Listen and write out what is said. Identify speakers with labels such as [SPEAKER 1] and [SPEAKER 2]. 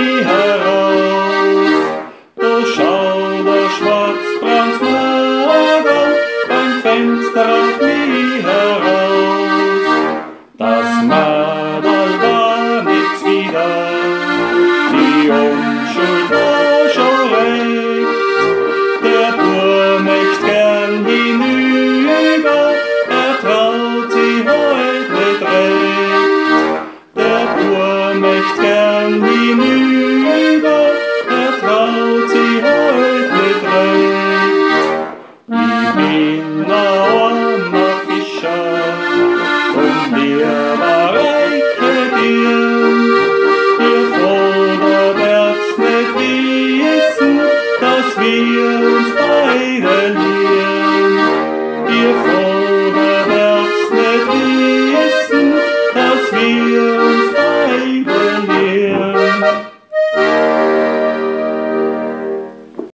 [SPEAKER 1] mich heraus. Der Schwarzbrauns Madel beim Fenster auf mich heraus. Das Madel war nichts wieder, die Unschuld war schon recht. Der Bur gern hinüber, er traut sie heut nicht recht. Der Bur gern hinüber, Yeah.